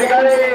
अधिकारी